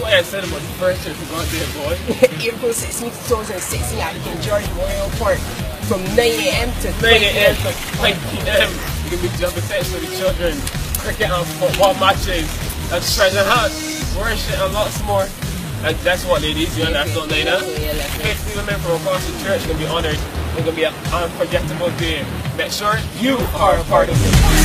what I said about the first trip to go there, boy. April 16, 2016 at King George Royal Park from 9 a.m. to 9 a.m. to 5 p.m. You can be jumping sets with the children, cricket and football matches, and treasure hunt, worship, and lots more. And that's what, ladies, you understand, Lena? Fifty women from across the church can be honored. It's going to be an unforgettable day. Make sure you are a part of it.